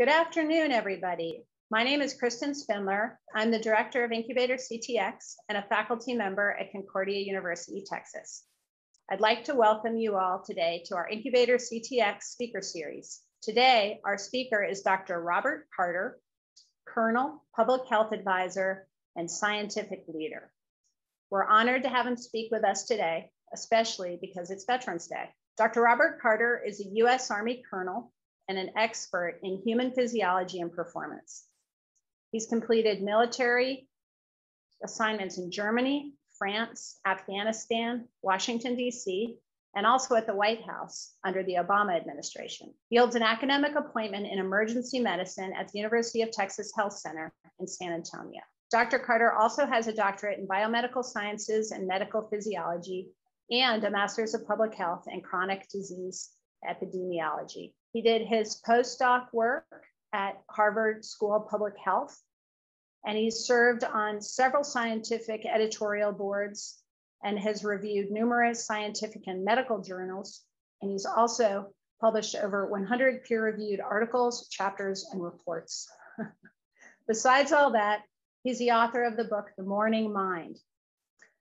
Good afternoon, everybody. My name is Kristen Spindler. I'm the director of Incubator CTX and a faculty member at Concordia University, Texas. I'd like to welcome you all today to our Incubator CTX speaker series. Today, our speaker is Dr. Robert Carter, Colonel, Public Health Advisor, and Scientific Leader. We're honored to have him speak with us today, especially because it's Veterans Day. Dr. Robert Carter is a US Army Colonel and an expert in human physiology and performance. He's completed military assignments in Germany, France, Afghanistan, Washington, D.C., and also at the White House under the Obama administration. He holds an academic appointment in emergency medicine at the University of Texas Health Center in San Antonio. Dr. Carter also has a doctorate in biomedical sciences and medical physiology and a master's of public health and chronic disease epidemiology. He did his postdoc work at Harvard School of Public Health, and he's served on several scientific editorial boards and has reviewed numerous scientific and medical journals. And he's also published over 100 peer reviewed articles, chapters, and reports. Besides all that, he's the author of the book, The Morning Mind.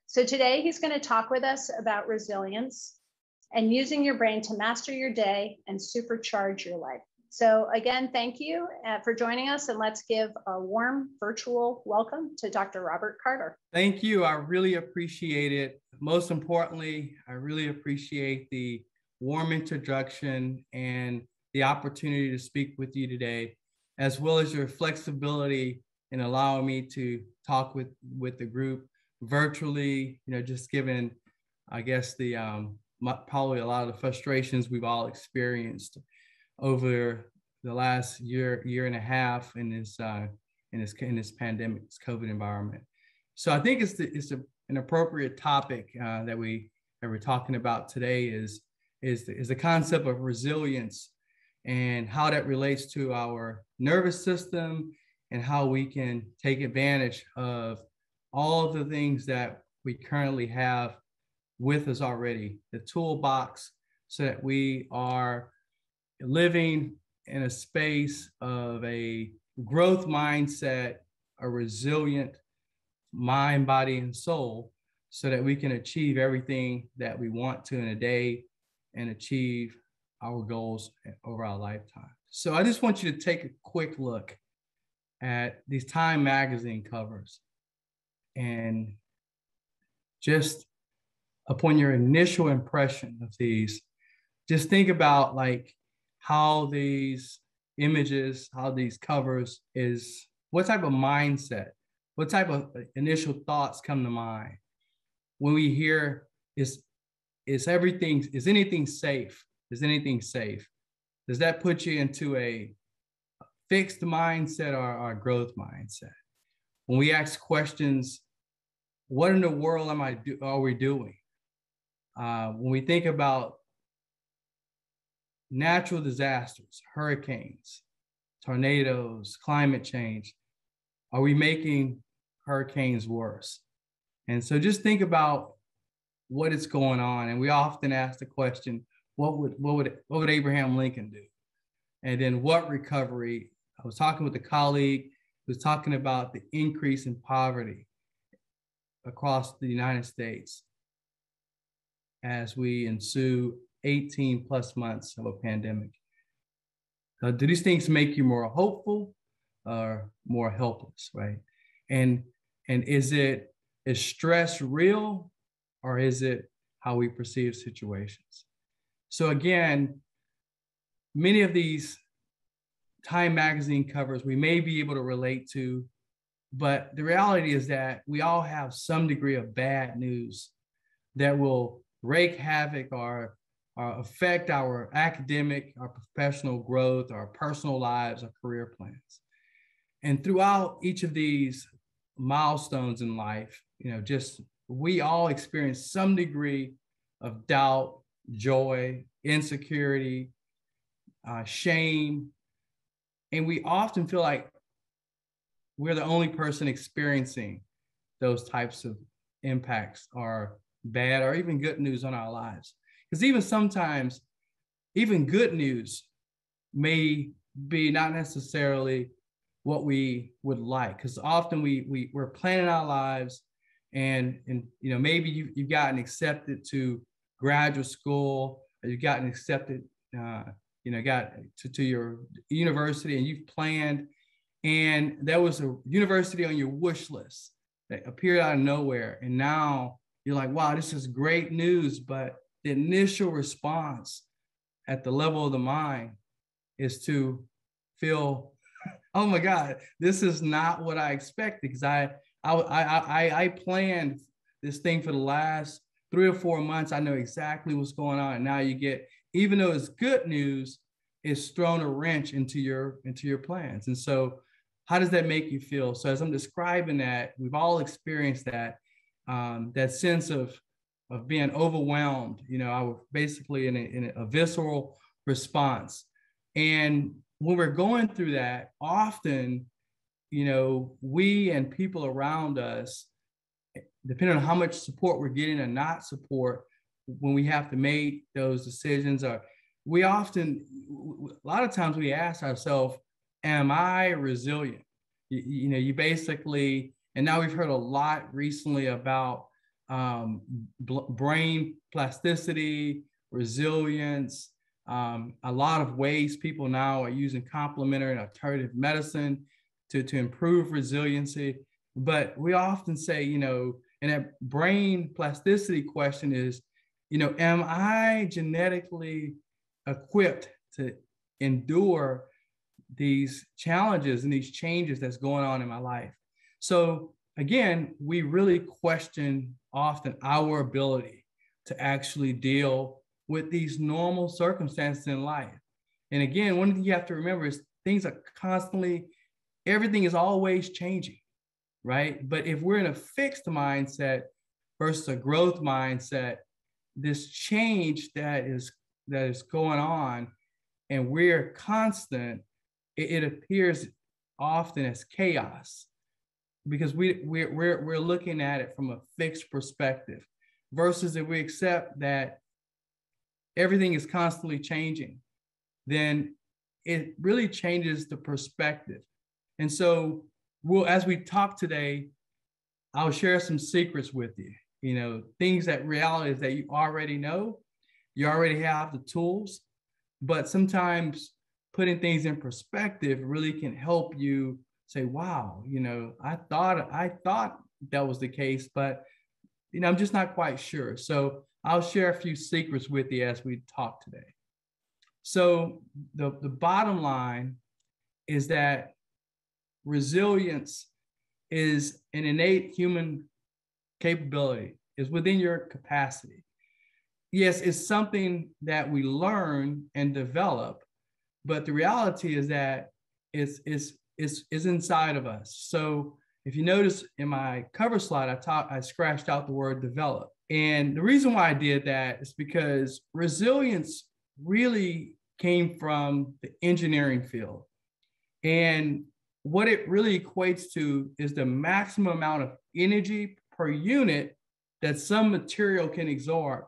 So today he's going to talk with us about resilience and using your brain to master your day and supercharge your life. So again, thank you uh, for joining us and let's give a warm virtual welcome to Dr. Robert Carter. Thank you. I really appreciate it. Most importantly, I really appreciate the warm introduction and the opportunity to speak with you today, as well as your flexibility in allowing me to talk with, with the group virtually, you know, just given, I guess, the um, probably a lot of the frustrations we've all experienced over the last year year and a half in this uh, in this in this pandemic, this COVID environment. So I think it's the, it's a, an appropriate topic uh, that we that we're talking about today is is the, is the concept of resilience and how that relates to our nervous system and how we can take advantage of all of the things that we currently have with us already, the toolbox, so that we are living in a space of a growth mindset, a resilient mind, body, and soul, so that we can achieve everything that we want to in a day and achieve our goals over our lifetime. So I just want you to take a quick look at these Time magazine covers and just upon your initial impression of these, just think about like how these images, how these covers is, what type of mindset, what type of uh, initial thoughts come to mind when we hear is is everything is anything safe? Is anything safe? Does that put you into a fixed mindset or, or a growth mindset? When we ask questions, what in the world am I do, are we doing? Uh, when we think about natural disasters, hurricanes, tornadoes, climate change, are we making hurricanes worse? And so just think about what is going on. And we often ask the question, what would what would what would Abraham Lincoln do? And then what recovery? I was talking with a colleague who was talking about the increase in poverty across the United States as we ensue 18 plus months of a pandemic. Uh, do these things make you more hopeful or more helpless, right? And and is it is stress real or is it how we perceive situations? So again, many of these Time magazine covers we may be able to relate to, but the reality is that we all have some degree of bad news that will wreak havoc or, or affect our academic, our professional growth, our personal lives, our career plans. And throughout each of these milestones in life, you know, just we all experience some degree of doubt, joy, insecurity, uh, shame. And we often feel like we're the only person experiencing those types of impacts or bad or even good news on our lives. Because even sometimes, even good news may be not necessarily what we would like because often we, we we're planning our lives and and you know maybe you, you've gotten accepted to graduate school or you've gotten accepted uh, you know got to, to your university and you've planned and there was a university on your wish list that appeared out of nowhere and now you're like wow this is great news but the initial response at the level of the mind is to feel oh my god this is not what i expected because i I, I, I, planned this thing for the last three or four months. I know exactly what's going on. And now you get, even though it's good news, it's thrown a wrench into your into your plans. And so, how does that make you feel? So as I'm describing that, we've all experienced that um, that sense of of being overwhelmed. You know, I was basically in a, in a visceral response. And when we're going through that, often you know, we and people around us, depending on how much support we're getting and not support, when we have to make those decisions, or we often, a lot of times we ask ourselves, am I resilient? You, you know, you basically, and now we've heard a lot recently about um, brain plasticity, resilience, um, a lot of ways people now are using complementary and alternative medicine to, to improve resiliency. But we often say, you know, and that brain plasticity question is, you know, am I genetically equipped to endure these challenges and these changes that's going on in my life? So again, we really question often our ability to actually deal with these normal circumstances in life. And again, one thing you have to remember is things are constantly everything is always changing, right? But if we're in a fixed mindset versus a growth mindset, this change that is that is going on and we're constant, it, it appears often as chaos because we we're, we're we're looking at it from a fixed perspective versus if we accept that everything is constantly changing then it really changes the perspective. And so we'll, as we talk today, I'll share some secrets with you, you know, things that realities that you already know, you already have the tools, but sometimes putting things in perspective really can help you say, wow, you know, I thought, I thought that was the case, but you know, I'm just not quite sure. So I'll share a few secrets with you as we talk today. So the, the bottom line is that resilience is an innate human capability, is within your capacity. Yes, it's something that we learn and develop, but the reality is that it's, it's, it's, it's inside of us. So if you notice in my cover slide, I taught, I scratched out the word develop. And the reason why I did that is because resilience really came from the engineering field. And what it really equates to is the maximum amount of energy per unit that some material can absorb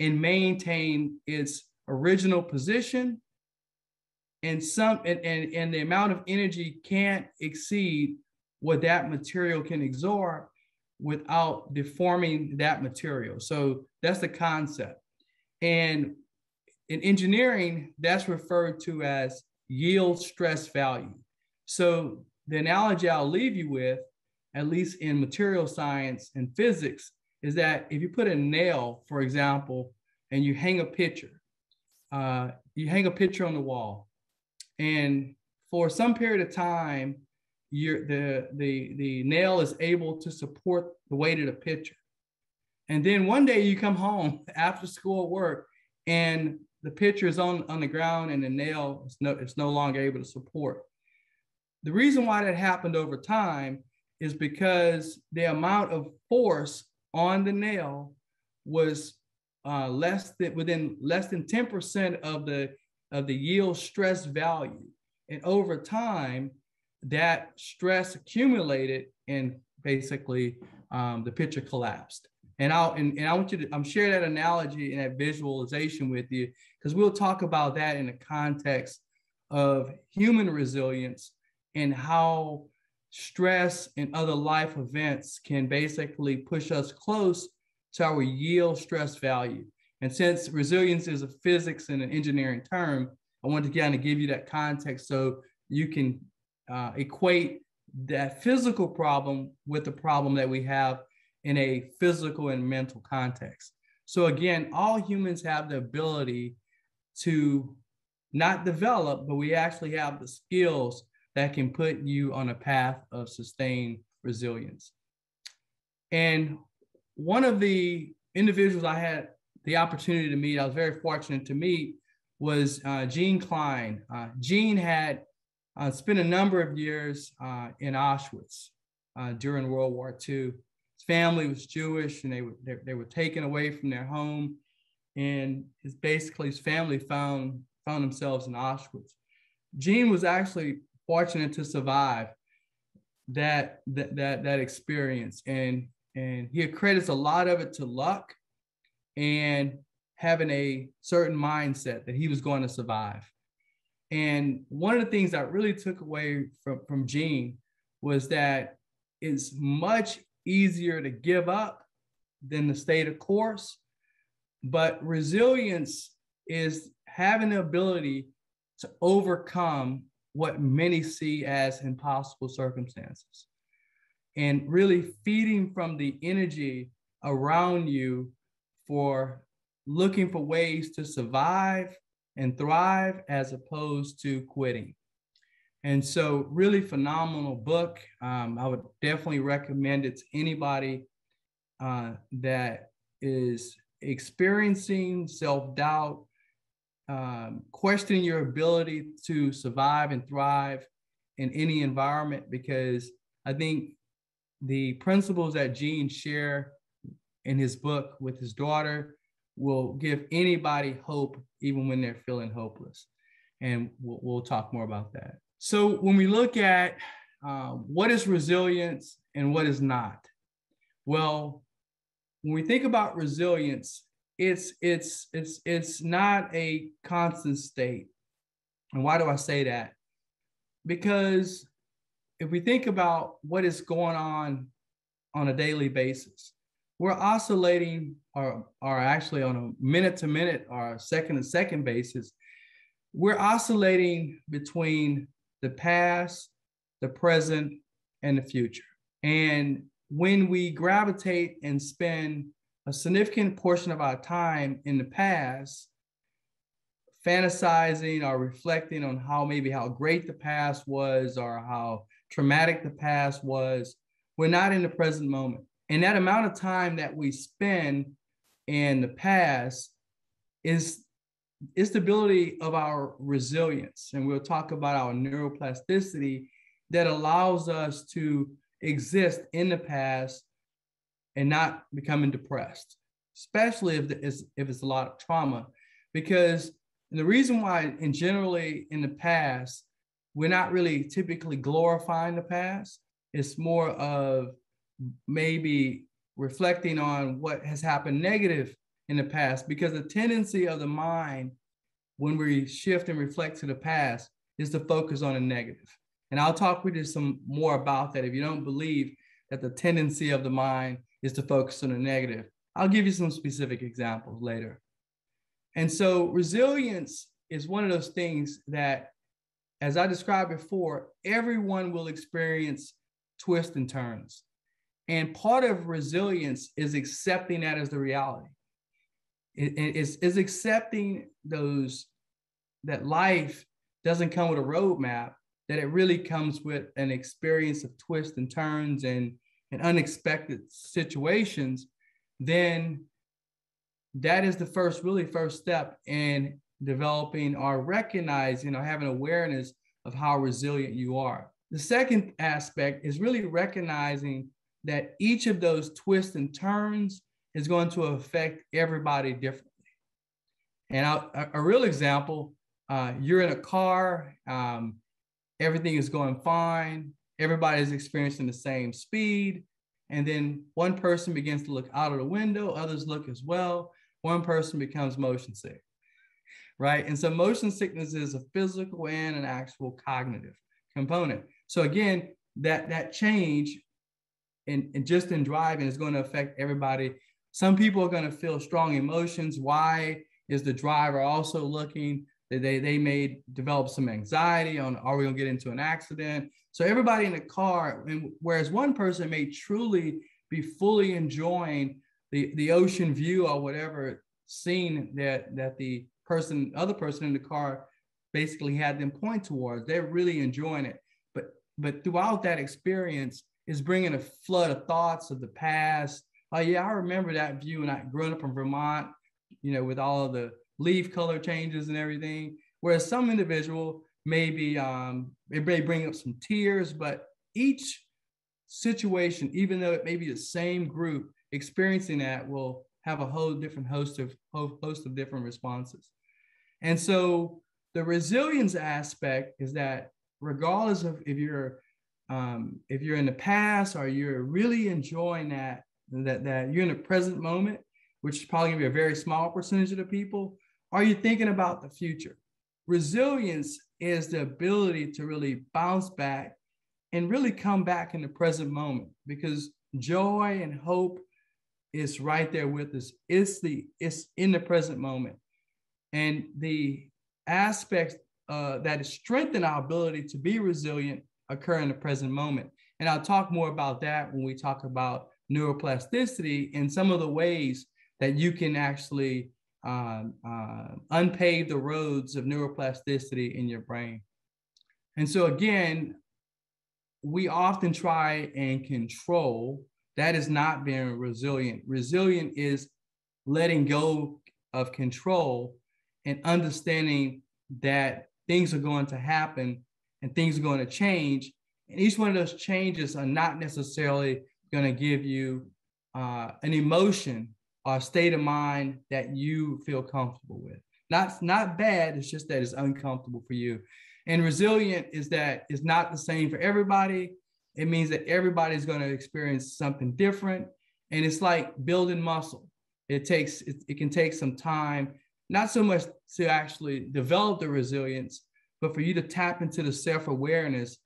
and maintain its original position and some and, and, and the amount of energy can't exceed what that material can absorb without deforming that material. So that's the concept. And in engineering that's referred to as yield stress value. So the analogy I'll leave you with, at least in material science and physics, is that if you put a nail, for example, and you hang a picture, uh, you hang a picture on the wall, and for some period of time, the, the, the nail is able to support the weight of the pitcher. And then one day you come home after school work and the pitcher is on, on the ground and the nail is no, it's no longer able to support. The reason why that happened over time is because the amount of force on the nail was uh, less than within less than 10% of the of the yield stress value. And over time, that stress accumulated and basically um, the picture collapsed. And I'll and, and I want you to I'm share that analogy and that visualization with you because we'll talk about that in the context of human resilience and how stress and other life events can basically push us close to our yield stress value. And since resilience is a physics and an engineering term, I want to kind of give you that context so you can uh, equate that physical problem with the problem that we have in a physical and mental context. So again, all humans have the ability to not develop, but we actually have the skills that can put you on a path of sustained resilience. And one of the individuals I had the opportunity to meet, I was very fortunate to meet, was uh, Gene Klein. Uh, Gene had uh, spent a number of years uh, in Auschwitz uh, during World War II. His family was Jewish and they were, they, they were taken away from their home. And his, basically his family found, found themselves in Auschwitz. Gene was actually fortunate to survive that, that, that, that experience. And, and he accredits a lot of it to luck and having a certain mindset that he was going to survive. And one of the things I really took away from, from Gene was that it's much easier to give up than to stay the course. But resilience is having the ability to overcome what many see as impossible circumstances and really feeding from the energy around you for looking for ways to survive and thrive as opposed to quitting. And so, really phenomenal book. Um, I would definitely recommend it to anybody uh, that is experiencing self doubt, um, questioning your ability to survive and thrive in any environment, because I think the principles that Gene share in his book with his daughter will give anybody hope even when they're feeling hopeless. And we'll, we'll talk more about that. So when we look at um, what is resilience and what is not, well, when we think about resilience, it's it's it's it's not a constant state. And why do I say that? Because if we think about what is going on on a daily basis, we're oscillating or, or actually on a minute to minute or second to second basis, we're oscillating between the past, the present, and the future. And when we gravitate and spend a significant portion of our time in the past, fantasizing or reflecting on how maybe how great the past was or how traumatic the past was, we're not in the present moment. And that amount of time that we spend in the past is is the ability of our resilience. And we'll talk about our neuroplasticity that allows us to exist in the past and not becoming depressed, especially if it's, if it's a lot of trauma. Because the reason why, in generally in the past, we're not really typically glorifying the past, it's more of maybe reflecting on what has happened negative in the past because the tendency of the mind when we shift and reflect to the past is to focus on the negative. And i'll talk with you some more about that if you don't believe that the tendency of the mind is to focus on the negative. I'll give you some specific examples later. And so resilience is one of those things that as i described before everyone will experience twists and turns and part of resilience is accepting that as the reality. It, it's, it's accepting those that life doesn't come with a roadmap, that it really comes with an experience of twists and turns and, and unexpected situations, then that is the first, really first step in developing or recognizing or having awareness of how resilient you are. The second aspect is really recognizing that each of those twists and turns is going to affect everybody differently. And a, a, real example, uh, you're in a car, um, everything is going fine, everybody's experiencing the same speed, and then one person begins to look out of the window, others look as well, one person becomes motion sick. right? And so motion sickness is a physical and an actual cognitive component. So again, that that change in, in just in driving is going to affect everybody. Some people are going to feel strong emotions. Why is the driver also looking? They, they may develop some anxiety on are we going to get into an accident? So everybody in the car, and whereas one person may truly be fully enjoying the, the ocean view or whatever scene that that the person, other person in the car basically had them point towards. They're really enjoying it. But but throughout that experience is bringing a flood of thoughts of the past. Oh yeah, I remember that view when I grew up in Vermont, you know, with all of the leaf color changes and everything. Whereas some individual maybe um, it may bring up some tears, but each situation, even though it may be the same group experiencing that, will have a whole different host of host of different responses. And so the resilience aspect is that regardless of if you're um, if you're in the past or you're really enjoying that that that you're in the present moment, which is probably gonna be a very small percentage of the people, are you thinking about the future? Resilience is the ability to really bounce back and really come back in the present moment because joy and hope is right there with us. It's the it's in the present moment. And the aspects uh, that strengthen our ability to be resilient occur in the present moment. And I'll talk more about that when we talk about neuroplasticity and some of the ways that you can actually uh, uh, unpave the roads of neuroplasticity in your brain. And so, again, we often try and control. That is not being resilient. Resilient is letting go of control and understanding that things are going to happen and things are going to change. And each one of those changes are not necessarily going to give you uh, an emotion or a state of mind that you feel comfortable with. Not, not bad, it's just that it's uncomfortable for you. And resilient is that it's not the same for everybody. It means that everybody's going to experience something different. And it's like building muscle. It takes, it, it can take some time not so much to actually develop the resilience, but for you to tap into the self awareness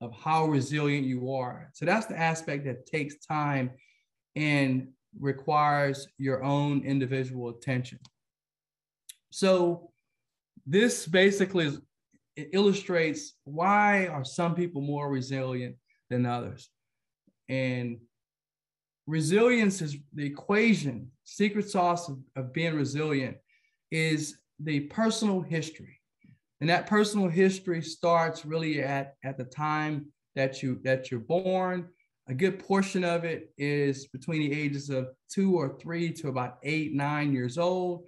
of how resilient you are. So that's the aspect that takes time and requires your own individual attention. So this basically is, it illustrates why are some people more resilient than others. And resilience is the equation, secret sauce of, of being resilient is the personal history. And that personal history starts really at, at the time that you that you're born. A good portion of it is between the ages of two or three to about eight, nine years old.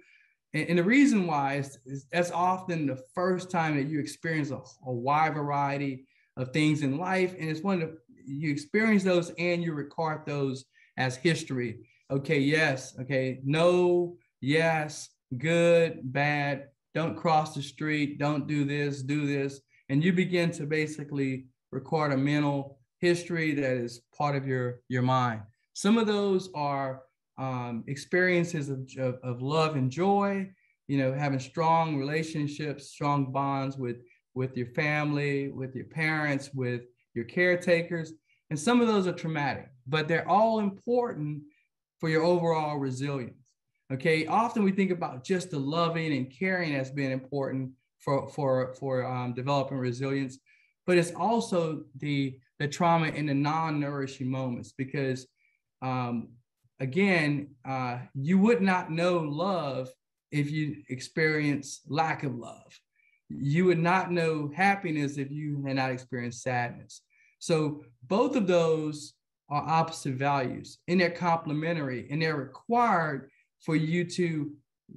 And, and the reason why is, is, that's often the first time that you experience a, a wide variety of things in life. And it's one of the, you experience those and you record those as history. Okay, yes, okay, no, yes, good, bad, don't cross the street, don't do this, do this. And you begin to basically record a mental history that is part of your, your mind. Some of those are um, experiences of, of, of love and joy, you know, having strong relationships, strong bonds with, with your family, with your parents, with your caretakers. And some of those are traumatic, but they're all important for your overall resilience. Okay, often we think about just the loving and caring as being important for for for um, developing resilience, but it's also the the trauma in the non-nourishing moments because um, again, uh, you would not know love if you experience lack of love. You would not know happiness if you had not experienced sadness. So both of those are opposite values and they're complementary and they're required for you to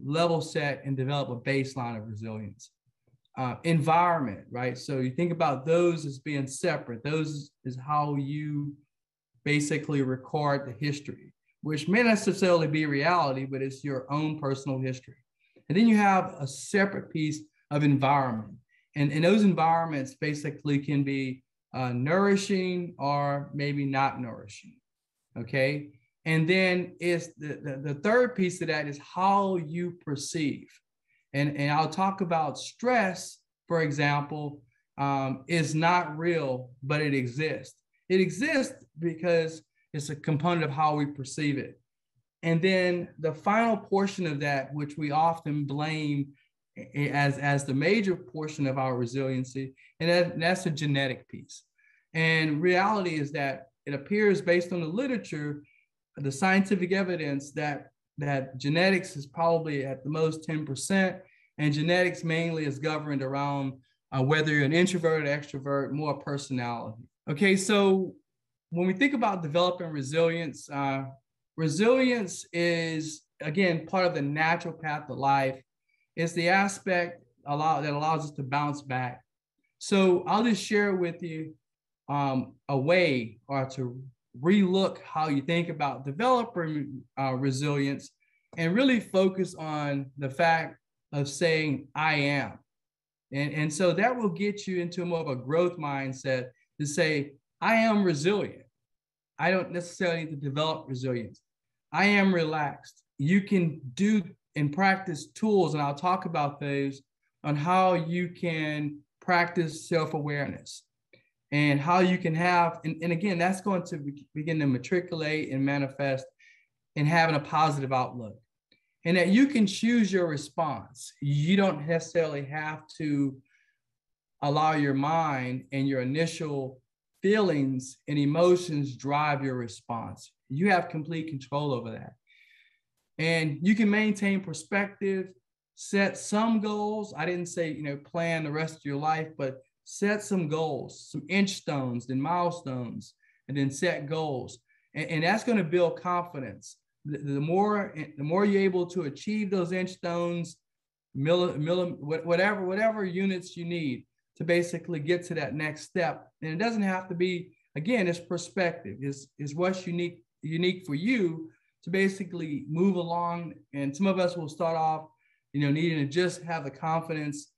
level set and develop a baseline of resilience. Uh, environment, right? So you think about those as being separate. Those is how you basically record the history, which may not necessarily be reality, but it's your own personal history. And then you have a separate piece of environment. And, and those environments basically can be uh, nourishing or maybe not nourishing. Okay. And then it's the, the, the third piece of that is how you perceive. And, and I'll talk about stress, for example, um, is not real, but it exists. It exists because it's a component of how we perceive it. And then the final portion of that, which we often blame as, as the major portion of our resiliency, and, that, that's the genetic piece. And reality is that it appears based on the literature, the scientific evidence that that genetics is probably at the most 10%, and genetics mainly is governed around uh, whether you're an introvert or extrovert, more personality. Okay, so when we think about developing resilience, uh, resilience is again part of the natural path of life. It's the aspect allow, that allows us to bounce back. So I'll just share with you um, a way or to relook how you think about developer uh, resilience and really focus on the fact of saying, I am. And, and so that will get you into more of a growth mindset to say, I am resilient. I don't necessarily need to develop resilience. I am relaxed. You can do and practice tools, and I'll talk about those on how you can practice self awareness and how you can have, and, and again, that's going to be, begin to matriculate and manifest and having a positive outlook. And that you can choose your response. You don't necessarily have to allow your mind and your initial feelings and emotions drive your response. You have complete control over that. And you can maintain perspective, set some goals. I didn't say, you know, plan the rest of your life, but set some goals, some inch stones, then milestones, and then set goals. And, and that's going to build confidence. The, the, more the more you're able to achieve those inch stones, milli, milli, whatever whatever units you need to basically get to that next step. And it doesn't have to be again, it's perspective. Is is what's unique unique for you to basically move along. And some of us will start off, you know, needing to just have the confidence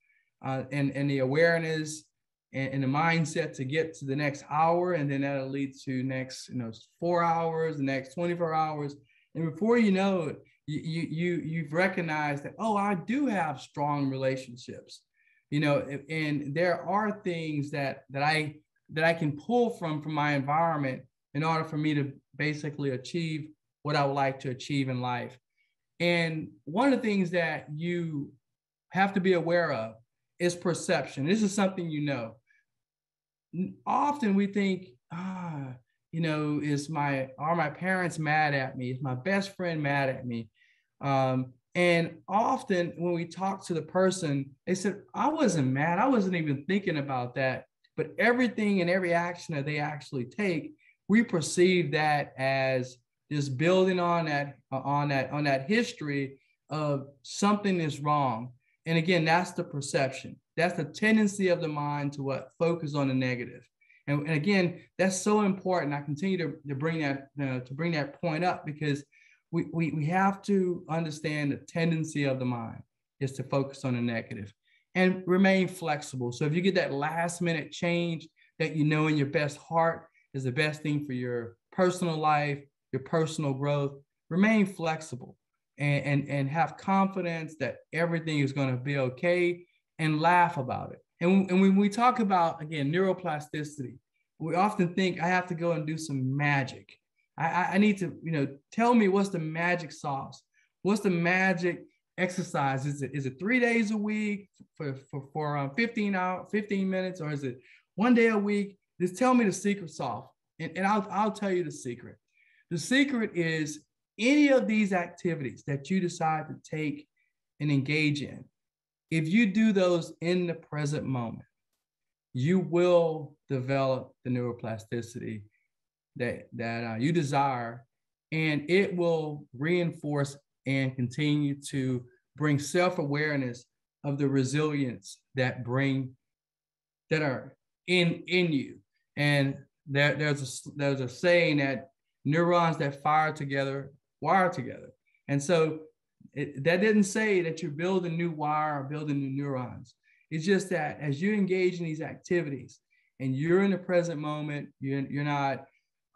uh, and and the awareness and, and, the mindset to get to the next hour, and then that'll lead to next, you know, four hours, the next 24 hours. And before you know it, you, you you've recognized that, oh, I do have strong relationships, you know, and there are things that that I that I can pull from from my environment in order for me to basically achieve what I would like to achieve in life. And one of the things that you have to be aware of is perception. This is something you know often we think, ah, you know, is my are my parents mad at me? Is my best friend mad at me? Um, and often when we talk to the person, they said, I wasn't mad. I wasn't even thinking about that. But everything and every action that they actually take, we perceive that as just building on that on that on that history of something is wrong. And again, that's the perception. That's the tendency of the mind to what focus on the negative. And, and again, that's so important. I continue to, to bring that uh, to bring that point up because we, we, we have to understand the tendency of the mind is to focus on the negative and remain flexible. So if you get that last minute change that you know in your best heart is the best thing for your personal life, your personal growth, remain flexible and, and, and have confidence that everything is going to be okay and laugh about it. And, and when we talk about, again, neuroplasticity, we often think I have to go and do some magic. I, I need to, you know, tell me what's the magic sauce? What's the magic exercise? Is it is it three days a week for for, for um, 15 hour, 15 minutes, or is it one day a week? Just tell me the secret sauce. And, and I'll, I'll tell you the secret. The secret is any of these activities that you decide to take and engage in, if you do those in the present moment, you will develop the neuroplasticity that, that uh, you desire, and it will reinforce and continue to bring self-awareness of the resilience that bring that are in in you. And there, there's a there's a saying that neurons that fire together wire together. And so it, that didn't say that you're building new wire or building new neurons. It's just that as you engage in these activities and you're in the present moment, you're, you're not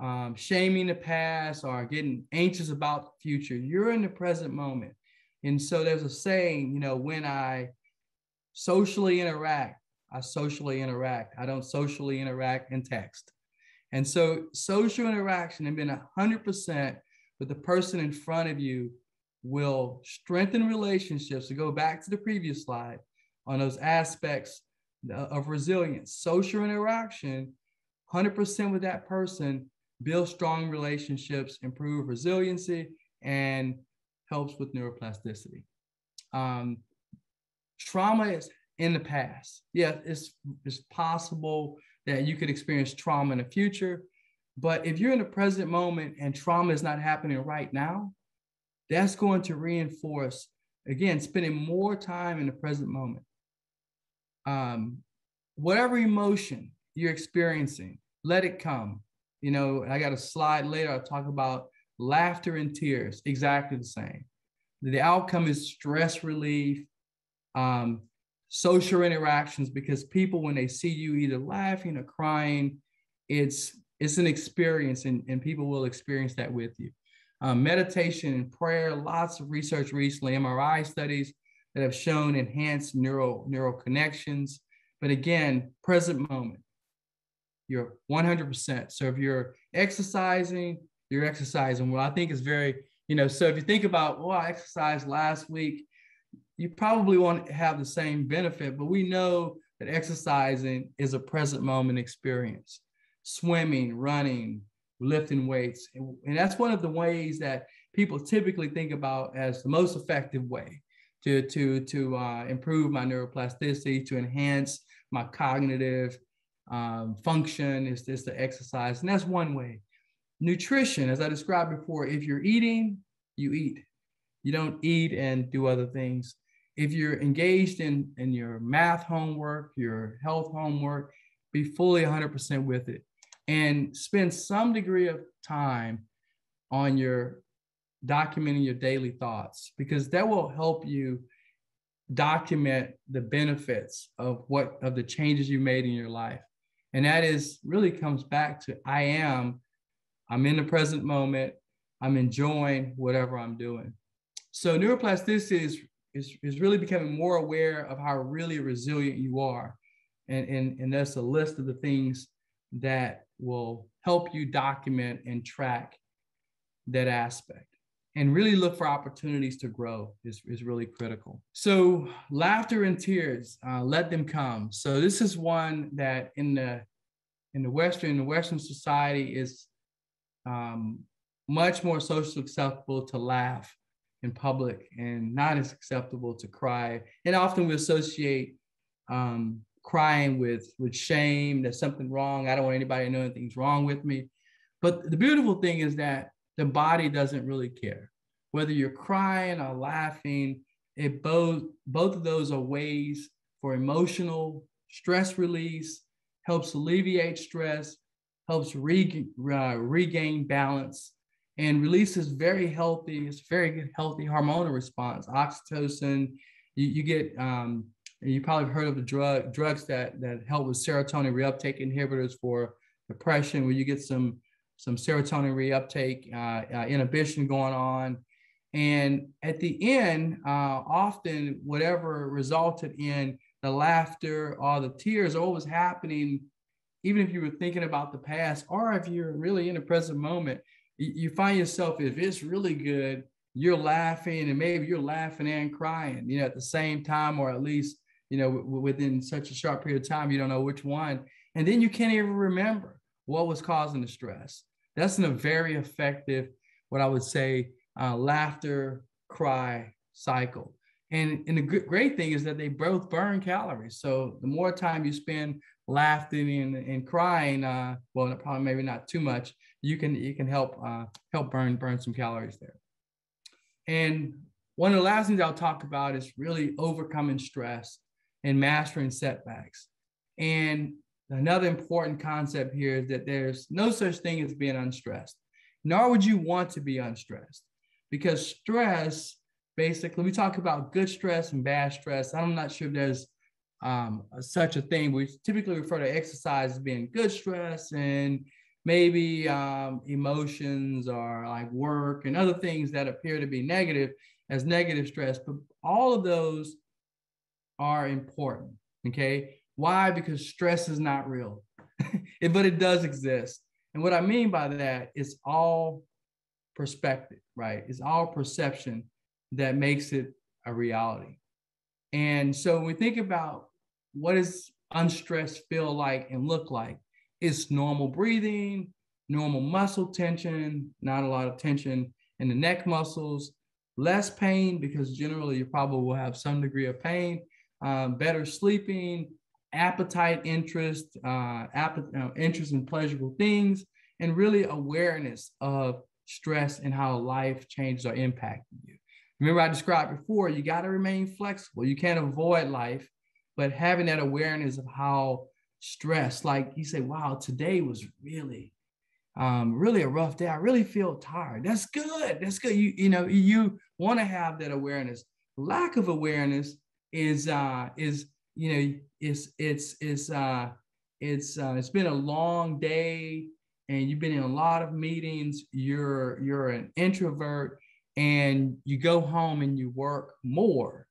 um, shaming the past or getting anxious about the future. You're in the present moment. And so there's a saying, you know, when I socially interact, I socially interact. I don't socially interact in text. And so social interaction and being 100% with the person in front of you will strengthen relationships. To go back to the previous slide on those aspects of resilience, social interaction, 100% with that person build strong relationships, improve resiliency, and helps with neuroplasticity. Um, trauma is in the past. Yeah, it's, it's possible that you could experience trauma in the future. But if you're in the present moment and trauma is not happening right now, that's going to reinforce, again, spending more time in the present moment. Um, whatever emotion you're experiencing, let it come. You know, I got a slide later, I'll talk about laughter and tears, exactly the same. The outcome is stress relief, um, social interactions, because people, when they see you either laughing or crying, it's it's an experience and, and people will experience that with you. Um, meditation and prayer, lots of research recently, MRI studies that have shown enhanced neural neural connections. But again, present moment, you're 100%. So if you're exercising, you're exercising. Well, I think is very, you know, so if you think about, well, I exercised last week, you probably won't have the same benefit, but we know that exercising is a present moment experience. Swimming, running, lifting weights. And that's one of the ways that people typically think about as the most effective way to, to, to uh, improve my neuroplasticity, to enhance my cognitive um, function is this the exercise. And that's one way. Nutrition, as I described before, if you're eating, you eat. You don't eat and do other things. If you're engaged in, in your math homework, your health homework, be fully 100% with it and spend some degree of time on your documenting your daily thoughts because that will help you document the benefits of what of the changes you made in your life and that is really comes back to I am, I'm in the present moment, I'm enjoying whatever I'm doing. So neuroplasticity is, is, is really becoming more aware of how really resilient you are. And, and, and that's a list of the things that will help you document and track that aspect and really look for opportunities to grow is, is really critical. So laughter and tears, uh, let them come. So this is one that in the in the Western in the Western society is um, much more socially acceptable to laugh in public and not as acceptable to cry. And often we associate um, crying with with shame. There's something wrong. I don't want anybody to know anything's wrong with me. But the beautiful thing is that the body doesn't really care. Whether you're crying or laughing, it both both of those are ways for emotional stress release, helps alleviate stress, helps re, uh, regain balance, and releases very healthy, it's very healthy hormonal response. Oxytocin, you, you get, um, you probably heard of the drug drugs that that help with serotonin reuptake inhibitors for depression, where you get some some serotonin reuptake uh, uh, inhibition going on. And at the end, uh, often whatever resulted in the laughter or the tears always happening, even if you were thinking about the past, or if you're really in the present moment, you find yourself, if it's really good, you're laughing and maybe you're laughing and crying, you know, at the same time, or at least, you know, w- within such a short period of time, you don't know which one. And then you can't even remember what was causing the stress. That's in a very effective, what I would say, uh, laughter cry cycle. And, and the great thing is that they both burn calories. So the more time you spend laughing and, and crying, uh, well, probably maybe not too much, you can you can help uh, help burn burn some calories there. And one of the last things I'll talk about is really overcoming stress and mastering setbacks. And Another important concept here is that there's no such thing as being unstressed, nor would you want to be unstressed because stress, basically, we talk about good stress and bad stress. I'm not sure if there's um, such a thing. We typically refer to exercise as being good stress and maybe um, emotions or like work and other things that appear to be negative as negative stress, but all of those are important. Okay. Why? Because stress is not real, but it does exist. And what I mean by that is all perspective, right? It's all perception that makes it a reality. And so when we think about what does unstressed feel like and look like, it's normal breathing, normal muscle tension, not a lot of tension in the neck muscles, less pain because generally you probably will have some degree of pain, um, better sleeping, appetite, interest, uh, uh, interest in pleasurable things, and really awareness of stress and how life changes are impacting you. Remember, I described before, you got to remain flexible. You can't avoid life, but having that awareness of how stress, like you say, wow, today was really, um, really a rough day. I really feel tired. That's good. That's good. You, you know, you want to have that awareness. Lack of awareness is, uh, is, you know, it's, it's, it's, uh, it's, uh, it's been a long day and you've been in a lot of meetings. You're, you're an introvert and you go home and you work more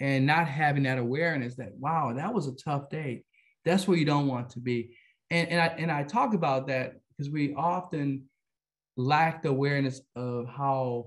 and not having that awareness that wow that was a tough day. That's where you don't want to be. And, and i and i talk about that because we often lack the awareness of how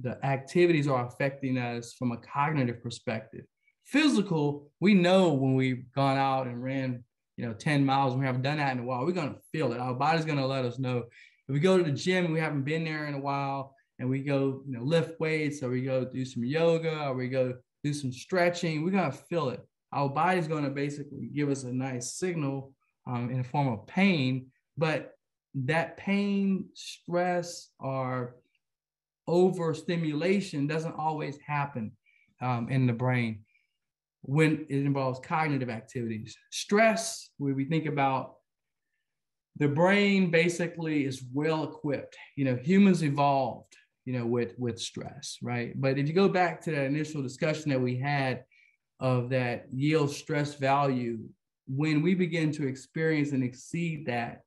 the activities are affecting us from a cognitive perspective physical we know when we've gone out and ran you know 10 miles and we haven't done that in a while we're going to feel it. Our body's going to let us know. If we go to the gym and we haven't been there in a while and we go, you know, lift weights or we go do some yoga or we go do some stretching, we're gonna feel it. Our body's gonna basically give us a nice signal um, in the form of pain, but that pain, stress, or overstimulation doesn't always happen um, in the brain when it involves cognitive activities. Stress, when we think about the brain basically is well equipped. You know, humans evolved you know, with with stress, right? But if you go back to that initial discussion that we had of that yield stress value, when we begin to experience and exceed that,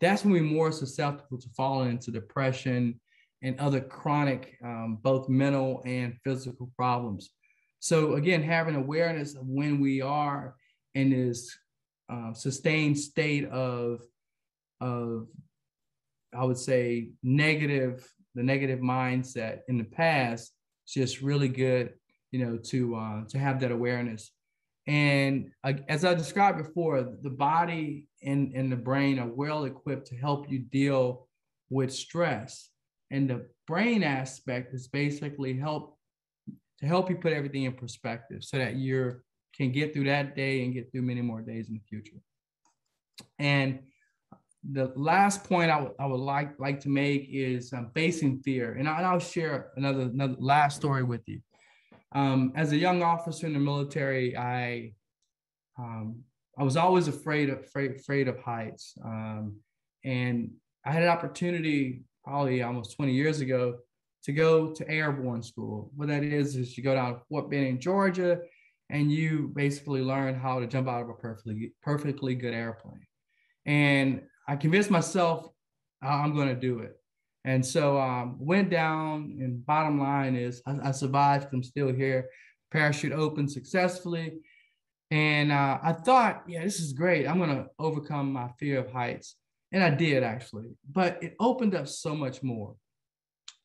that's when we're more susceptible to falling into depression and other chronic, um, both mental and physical problems. So again, having awareness of when we are in this uh, sustained state of, of, I would say, negative the negative mindset in the past, it's just really good, you know, to uh, to have that awareness. And as I described before, the body and, and the brain are well equipped to help you deal with stress. And the brain aspect is basically help to help you put everything in perspective so that you can get through that day and get through many more days in the future. And the last point I, would like like to make is um, facing fear, and, I, will share another another last story with you. Um, as a young officer in the military, I um, I was always afraid of afraid, afraid of heights, um, and I had an opportunity probably almost 20 years ago to go to airborne school. What that is is you go down to Fort Benning, Georgia, and you basically learn how to jump out of a perfectly perfectly good airplane. And I convinced myself I'm going to do it. And so um, went down, and bottom line is I, I, survived. I'm still here. Parachute opened successfully. And uh, I thought, yeah, this is great. I'm going to overcome my fear of heights. And I did actually, but it opened up so much more.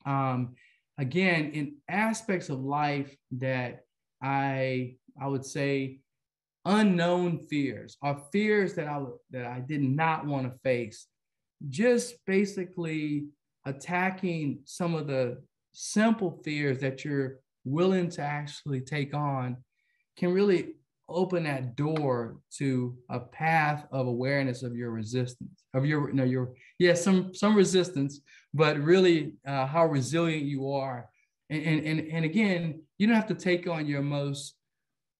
Um, again, in aspects of life that I, I would say unknown fears or fears that I that I did not want to face. Just basically attacking some of the simple fears that you're willing to actually take on can really open that door to a path of awareness of your resistance of your you know your yeah some some resistance but really uh, how resilient you are and, and and and again you don't have to take on your most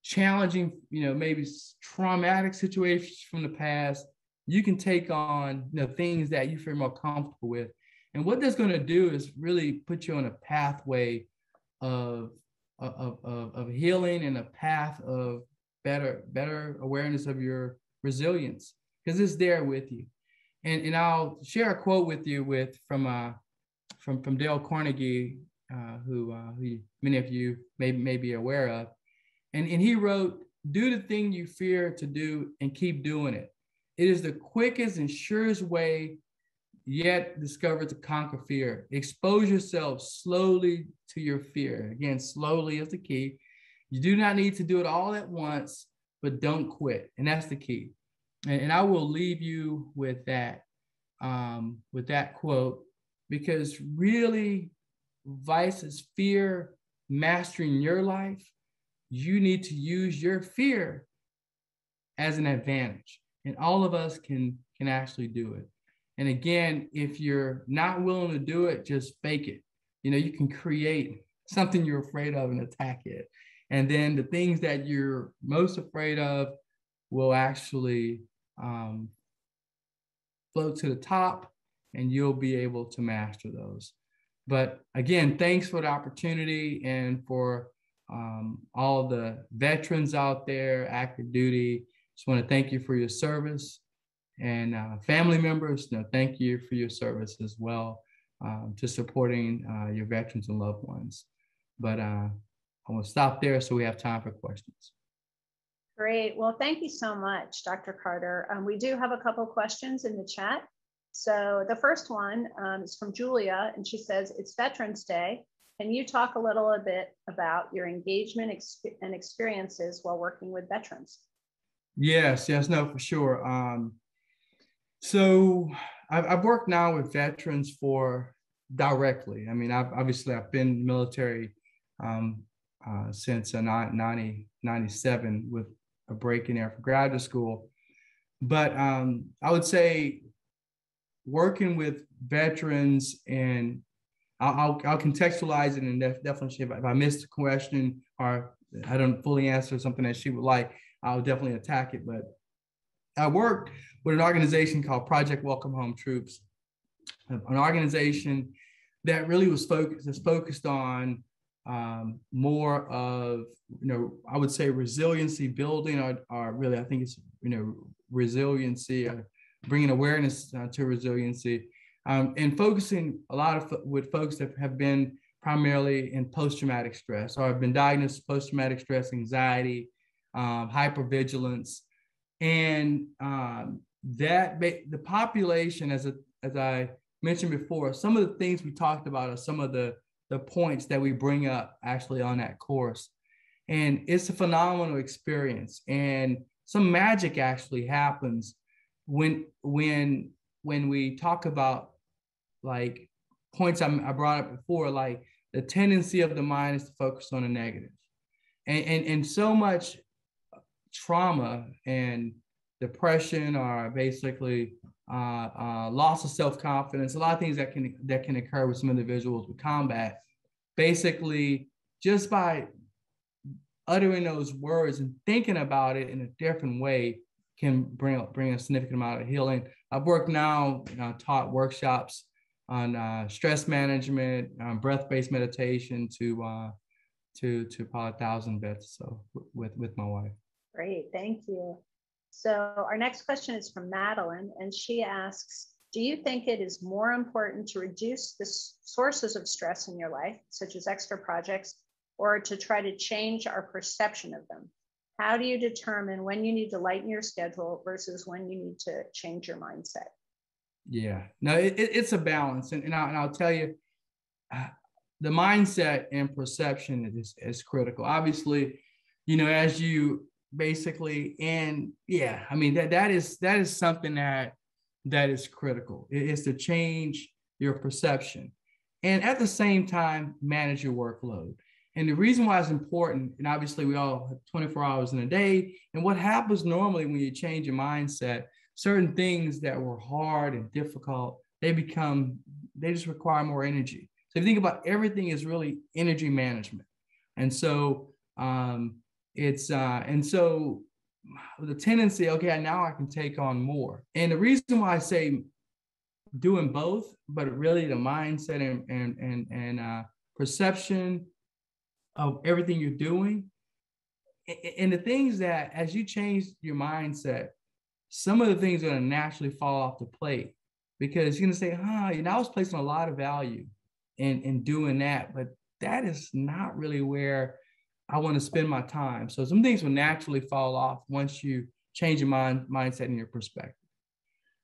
challenging, you know, maybe traumatic situations from the past, you can take on you know, things that you feel more comfortable with. And what that's going to do is really put you on a pathway of, of, of, of healing and a path of better, better awareness of your resilience because it's there with you. And, and I'll share a quote with you with from uh, from, from Dale Carnegie uh, who, uh, who many of you may, may be aware of. And, and he wrote, Do the thing you fear to do and keep doing it. It is the quickest and surest way yet discovered to conquer fear. Expose yourself slowly to your fear. Again, slowly is the key. You do not need to do it all at once, but don't quit. And that's the key. And, and I will leave you with that, um, with that quote, because really, vice is fear mastering your life. You need to use your fear as an advantage. And all of us can can actually do it. And again, if you're not willing to do it, just fake it. You know, you can create something you're afraid of and attack it. And then the things that you're most afraid of will actually um, float to the top and you'll be able to master those. But again, thanks for the opportunity and for um, all the veterans out there, active duty. Just want to thank you for your service and uh, family members. You know, thank you for your service as well um, to supporting uh, your veterans and loved ones. But uh, I'm going to stop there so we have time for questions. Great. Well, thank you so much, Dr. Carter. Um, we do have a couple questions in the chat. So the first one um, is from Julia, and she says, It's Veterans Day. Can you talk a little bit about your engagement exp and experiences while working with veterans? Yes, yes, no, for sure. Um, so I've, I've, worked now with veterans for directly. I mean, I've, obviously I've been military um, uh, since uh, 90, 97 with a break in there for graduate school. But um, I would say working with veterans and I'll, I'll, contextualize it and def- definitely if I missed a question or I don't fully answer something that she would like, I'll definitely attack it. But I worked with an organization called Project Welcome Home Troops, an organization that really was focused is focused on um, more of you know I would say resiliency building or, really I think it's you know resiliency or bringing awareness uh, to resiliency. Um, and focusing a lot of with folks that have been primarily in post-traumatic stress or have been diagnosed with post-traumatic stress anxiety um, hypervigilance. And um, that the population as a, as I mentioned before some of the things we talked about are some of the the points that we bring up actually on that course. And it's a phenomenal experience. And some magic actually happens when when when we talk about like points I, I brought up before, like the tendency of the mind is to focus on the negative. And, and, and so much trauma and depression are basically uh, uh, loss of self-confidence, a lot of things that can that can occur with some individuals with combat. Basically, just by uttering those words and thinking about it in a different way can bring bring a significant amount of healing. I've worked now, taught workshops on uh, stress management, um, breath-based meditation to uh, to to probably a thousand vets. So with with my wife. Great, thank you. So our next question is from Madeline, and she asks, do you think it is more important to reduce the sources of stress in your life, such as extra projects, or to try to change our perception of them? How do you determine when you need to lighten your schedule versus when you need to change your mindset? Yeah, no, it, it's a balance. And, and, I'll, and I'll tell you, uh, the mindset and perception is, is critical. Obviously, you know, as you basically and yeah i mean that that is that is something that that is critical. It is to change your perception and at the same time manage your workload. And the reason why it's important and obviously we all have 24 hours in a day and what happens normally when you change your mindset certain things that were hard and difficult they become they just require more energy. So if you think about everything is really energy management. And so um, it's uh, and so the tendency, okay, now I can take on more. And the reason why I say doing both, but really the mindset and and and, and uh, perception of everything you're doing, and the things that as you change your mindset, some of the things are gonna naturally fall off the plate because you're gonna say, huh, you know, I was placing a lot of value in in doing that, but that is not really where I want to spend my time. So some things will naturally fall off once you change your mind mindset and your perspective.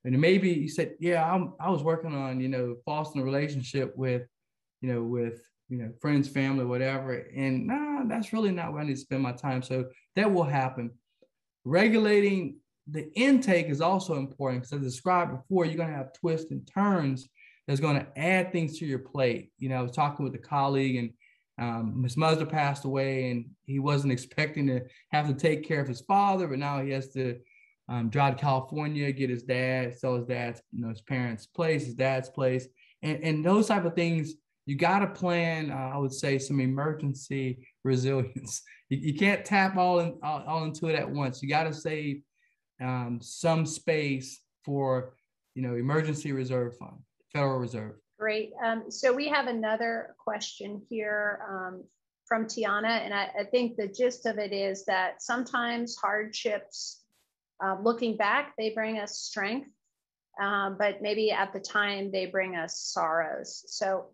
And maybe you said, yeah, I'm, I was working on, you know, fostering a relationship with, you know, with, you know, friends, family, whatever. And nah, that's really not where I need to spend my time. So that will happen. Regulating the intake is also important because I described before, you're going to have twists and turns that's going to add things to your plate. You know, I was talking with a colleague and um, his mother passed away and he wasn't expecting to have to take care of his father, but now he has to um, drive to California, get his dad, sell his dad's, you know, his parents' place, his dad's place, and, and those type of things. You got to plan, uh, I would say, some emergency resilience. You, you can't tap all, in, all, all into it at once. You got to save um, some space for, you know, emergency reserve fund, Federal Reserve. Great. Um, so we have another question here um, from Tiana, and I, I, think the gist of it is that sometimes hardships, uh, looking back, they bring us strength, um, but maybe at the time they bring us sorrows. So,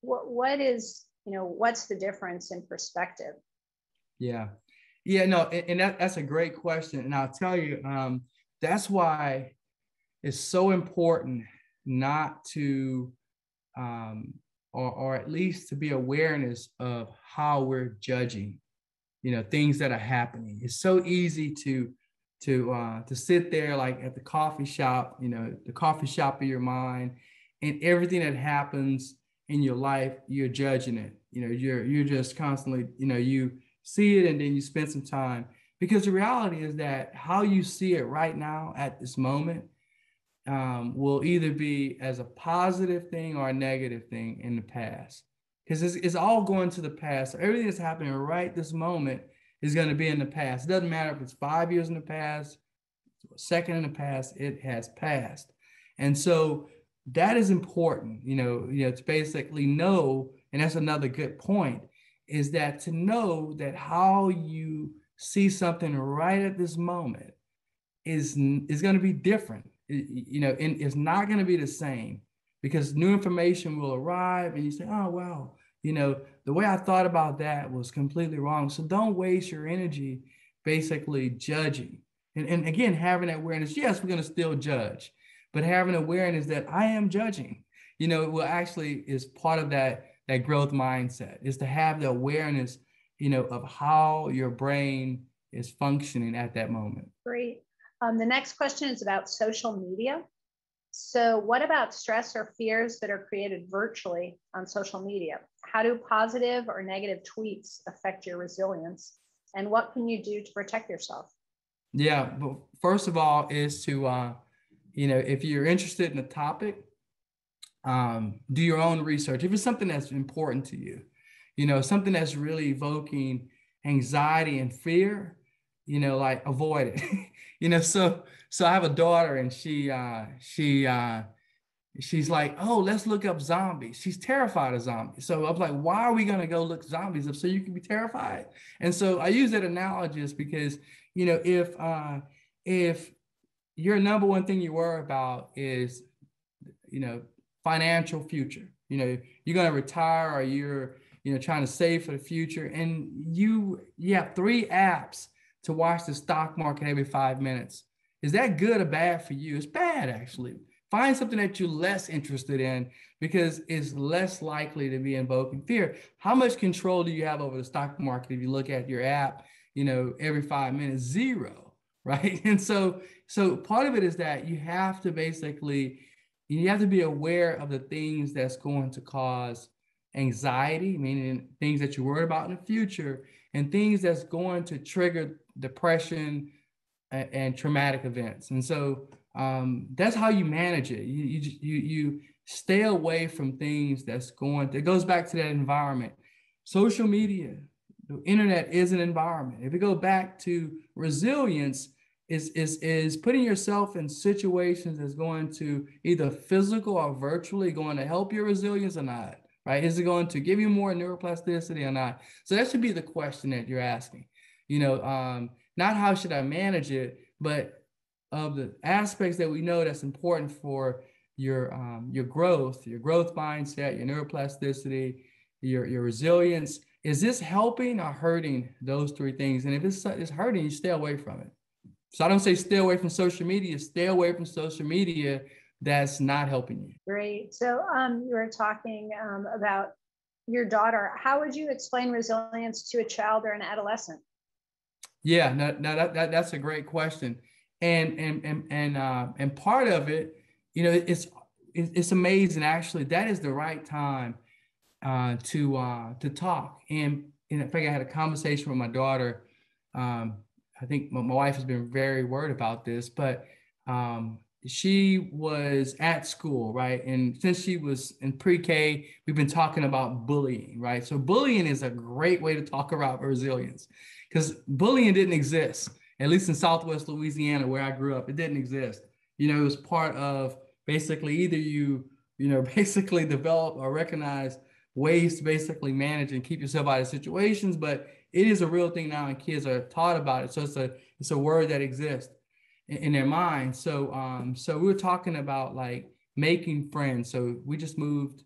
what what is you know what's the difference in perspective? Yeah, yeah, no, and, and that, that's a great question, and I'll tell you, um, that's why it's so important not to um, or, or at least to be awareness of how we're judging, you know, things that are happening. It's so easy to to uh, to sit there like at the coffee shop, you know, the coffee shop of your mind, and everything that happens in your life, you're judging it. You know, you're you're just constantly, you know, you see it and then you spend some time because the reality is that how you see it right now at this moment um, will either be as a positive thing or a negative thing in the past. Because it's, it's all going to the past. Everything that's happening right this moment is going to be in the past. It doesn't matter if it's five years in the past, second in the past, it has passed. And so that is important, you know, you know, to basically know, and that's another good point, is that to know that how you see something right at this moment is, is going to be different you know, and it's not going to be the same because new information will arrive and you say, oh, wow, you know, the way I thought about that was completely wrong. So don't waste your energy basically judging. And, and again, having that awareness, yes, we're going to still judge, but having awareness that I am judging, you know, it will actually is part of that, that growth mindset is to have the awareness, you know, of how your brain is functioning at that moment. Great. Um, the next question is about social media. So, what about stress or fears that are created virtually on social media? How do positive or negative tweets affect your resilience? And what can you do to protect yourself? Yeah, well, first of all, is to, uh, you know, if you're interested in a topic, um, do your own research. If it's something that's important to you, you know, something that's really evoking anxiety and fear, you know, like avoid it. you know, so so I have a daughter and she uh she uh she's like, oh, let's look up zombies. She's terrified of zombies. So I was like, why are we gonna go look zombies up so you can be terrified? And so I use that analogy just because you know, if uh if your number one thing you worry about is you know financial future, you know, you're gonna retire or you're you know trying to save for the future, and you you have three apps to watch the stock market every five minutes. Is that good or bad for you? It's bad, actually. Find something that you're less interested in because it's less likely to be invoking fear. How much control do you have over the stock market if you look at your app, you know, every five minutes? Zero, right? And so, so part of it is that you have to basically, you have to be aware of the things that's going to cause anxiety, meaning things that you're worried about in the future, and things that's going to trigger depression and, and traumatic events. And so um, that's how you manage it. You, you, you, you stay away from things that's going to, it goes back to that environment. Social media, the internet is an environment. If you go back to resilience, is, is, is putting yourself in situations that's going to either physical or virtually going to help your resilience or not right? Is it going to give you more neuroplasticity or not? So that should be the question that you're asking. You know, um, not how should I manage it, but of the aspects that we know that's important for your um, your growth, your growth mindset, your neuroplasticity, your, your resilience. Is this helping or hurting those three things? And if it's, it's hurting, you stay away from it. So I don't say stay away from social media, stay away from social media that's not helping you. Great. So um, you were talking um, about your daughter. How would you explain resilience to a child or an adolescent? Yeah, no, no that, that, that's a great question. And and and and uh, and part of it, you know, it's it's amazing actually. That is the right time uh, to uh, to talk. And, and in fact, I had a conversation with my daughter. Um, I think my, my wife has been very worried about this, but um, she was at school, right? And since she was in pre-K, we've been talking about bullying, right? So bullying is a great way to talk about resilience because bullying didn't exist, at least in Southwest Louisiana, where I grew up, it didn't exist. You know, it was part of basically either you, you know, basically develop or recognize ways to basically manage and keep yourself out of situations, but it is a real thing now and kids are taught about it. So it's a, it's a word that exists in their mind. So um, so we were talking about like making friends. So we just moved.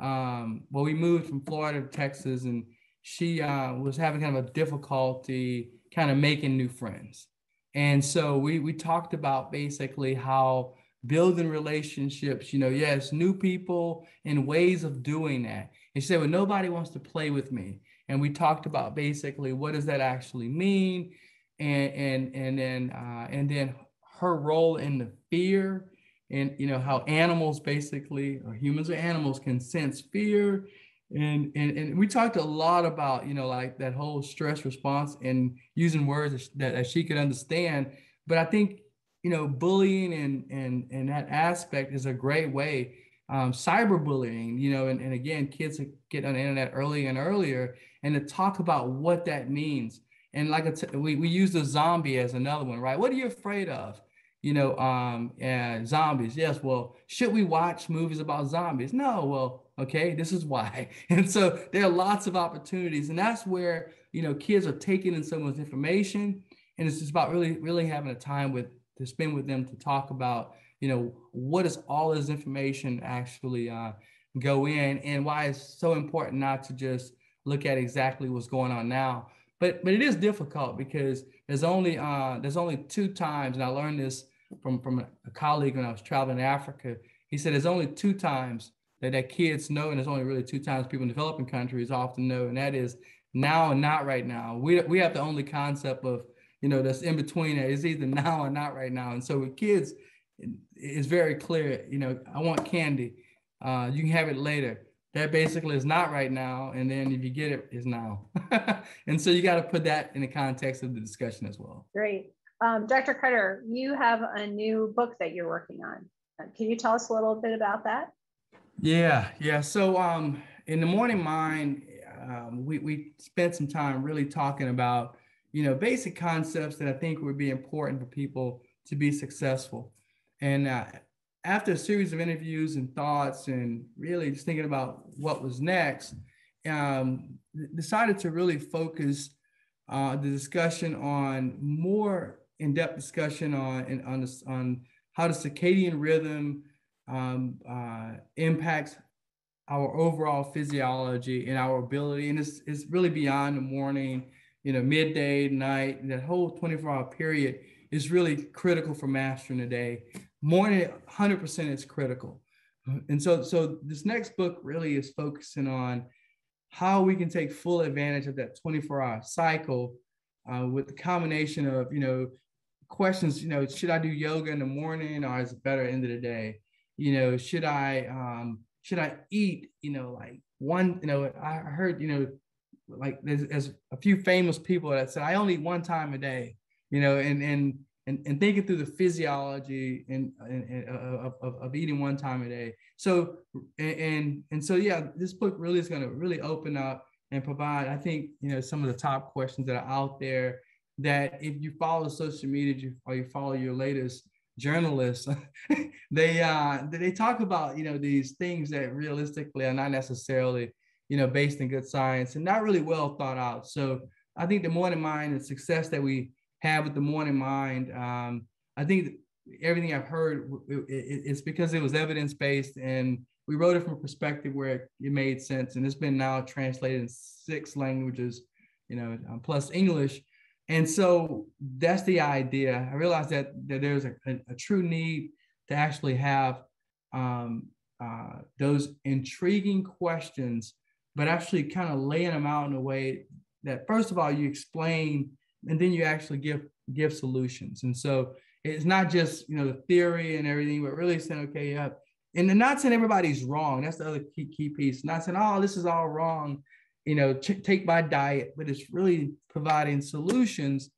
Um, well, we moved from Florida to Texas, and she uh, was having kind of a difficulty kind of making new friends. And so we we talked about basically how building relationships, you know, yes, new people and ways of doing that. And she said, well, nobody wants to play with me. And we talked about basically what does that actually mean? And and and then uh, and then her role in the fear and you know how animals basically or humans or animals can sense fear. And and and we talked a lot about you know like that whole stress response and using words that, that she could understand. But i think you know bullying and and and that aspect is a great way um, cyberbullying you know and, and again kids get on the internet early and earlier and to talk about what that means. And like we, we use the zombie as another one right? What are you afraid of you know, um, and zombies. Yes, well, should we watch movies about zombies? No, well, okay, this is why. And so there are lots of opportunities, and that's where you know kids are taking in someone's information, and it's just about really, really having a time with to spend with them to talk about, you know, what does all this information actually uh, go in, and why it's so important not to just look at exactly what's going on now, but but it is difficult because there's only uh, there's only two times, and I learned this from from a colleague when I was traveling in Africa. He said there's only two times that, that kids know, and there's only really two times people in developing countries often know, and that is now and not right now. We we have the only concept of you know that's in between It's either now or not right now. And so with kids, it's very clear. You know, I want candy. Uh, you can have it later that basically is not right now and then if you get it is now. And so you got to put that in the context of the discussion as well. Great. Um, dr carter you have a new book that you're working on. Can you tell us a little bit about that? Yeah yeah. So um, in the morning mind um, we, we spent some time really talking about you know basic concepts that i think would be important for people to be successful. And uh, after a series of interviews and thoughts and really just thinking about what was next, um, decided to really focus uh, the discussion on more in-depth discussion on on, on how the circadian rhythm um, uh, impacts our overall physiology and our ability, and it's, it's really beyond the morning, you know, midday, night, that whole 24 hour period is really critical for mastering the day more than 100% is critical. And so, so this next book really is focusing on how we can take full advantage of that 24 hour cycle uh, with the combination of, you know, questions, you know, should I do yoga in the morning or is it better end of the day? You know, should I, um, should I eat, you know, like one, you know, I heard, you know, like there's, there's a few famous people that said, I only eat one time a day, you know, and, and, and, and thinking through the physiology and, and, and uh, of, of, eating one time a day. So and and so yeah, this book really is going to really open up and provide, I think, you know, some of the top questions that are out there that if you follow social media or you follow your latest journalists, they uh they talk about, you know, these things that realistically are not necessarily, you know, based in good science and not really well thought out. So I think the morning mind and success that we have with the morning mind. Um, I think everything I've heard, it, it, it's because it was evidence based, and we wrote it from a perspective where it, it, made sense. And it's been now translated in six languages, you know, um, plus English. And so that's the idea. I realized that, that there's a, a, a true need to actually have um, uh, those intriguing questions, but actually kind of laying them out in a way that, first of all, you explain and then you actually give give solutions. And so it's not just you know the theory and everything, but really saying, okay, yeah, and not saying everybody's wrong. That's the other key key piece. Not saying, oh, this is all wrong. You know, ch- take my diet, but it's really providing solutions